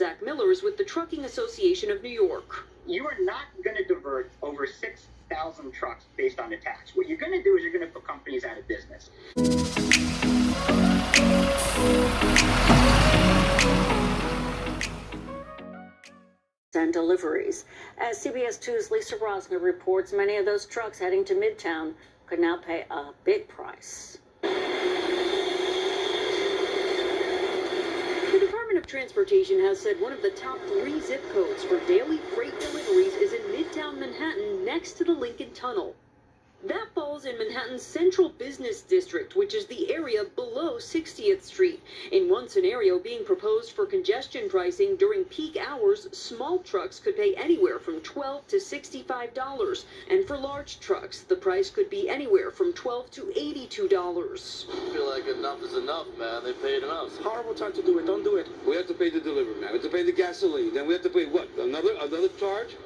Zach Miller is with the Trucking Association of New York. You are not going to divert over 6,000 trucks based on the tax. What you're going to do is you're going to put companies out of business. and deliveries. As CBS 2's Lisa Rozner reports, many of those trucks heading to Midtown could now pay a big price. The Department of Transportation has said one of the top three zip codes for daily freight deliveries is in Midtown Manhattan next to the Lincoln Tunnel. That falls in Manhattan's Central Business District, which is the area below 60th Street. In one scenario being proposed for congestion pricing during peak hours, small trucks could pay anywhere from 12 to $65. And for large trucks, the price could be anywhere from 12 to $82. I feel like enough is enough, man. They paid enough. It's a horrible time to do it. Don't do it. We have to pay the delivery man. We have to pay the gasoline. Then we have to pay what? Another another charge?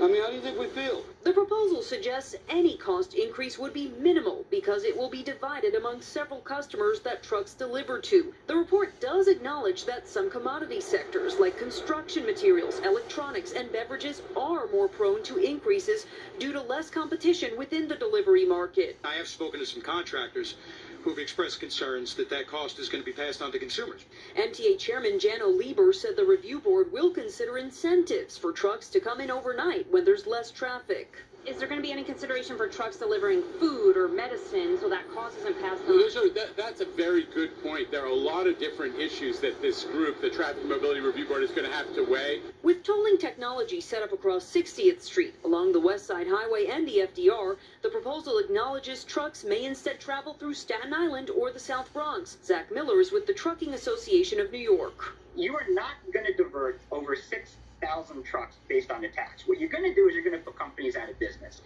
I mean, how do you think we feel? The proposal suggests any cost increase would be minimal because it will be divided among several customers that trucks deliver to. The report does acknowledge that some commodity sectors like construction materials, electronics, and beverages are more prone to increases due to less competition within the delivery market. I have spoken to some contractors who've expressed concerns that that cost is going to be passed on to consumers. MTA Chairman Janno Lieber said the review board will consider incentives for trucks to come in overnight when there's less traffic. Is there going to be any consideration for trucks delivering food or medicine so that cost isn't passed on? Well, a, that, that's a very good point. There are a lot of different issues that this group, the Traffic Mobility Review Board, is going to have to weigh. With tolling technology set up across 60th Street along the West Side Highway and the FDR, the proposal acknowledges trucks may instead travel through Staten Island or the South Bronx. Zach Miller is with the Trucking Association of New York. You are not going to divert over six thousand trucks based on the tax. What you're going to do is you're going to put companies out of business.